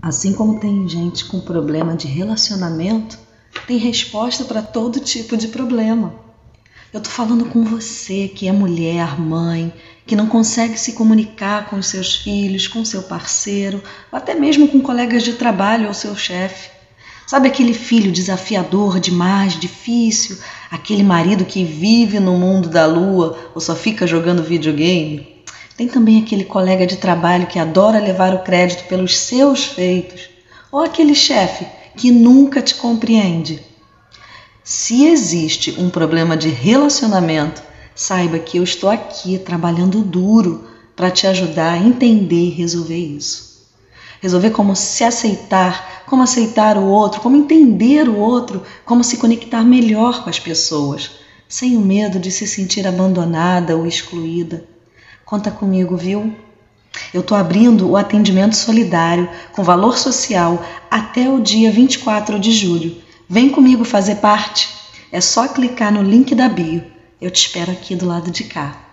Assim como tem gente com problema de relacionamento, tem resposta para todo tipo de problema. Eu tô falando com você que é mulher, mãe, que não consegue se comunicar com seus filhos, com seu parceiro, ou até mesmo com colegas de trabalho ou seu chefe. Sabe aquele filho desafiador demais, difícil, aquele marido que vive no mundo da lua ou só fica jogando videogame? Tem também aquele colega de trabalho que adora levar o crédito pelos seus feitos, ou aquele chefe que nunca te compreende. Se existe um problema de relacionamento, saiba que eu estou aqui trabalhando duro para te ajudar a entender e resolver isso. Resolver como se aceitar, como aceitar o outro, como entender o outro, como se conectar melhor com as pessoas, sem o medo de se sentir abandonada ou excluída. Conta comigo, viu? Eu estou abrindo o atendimento solidário com valor social até o dia 24 de julho. Vem comigo fazer parte. É só clicar no link da bio. Eu te espero aqui do lado de cá.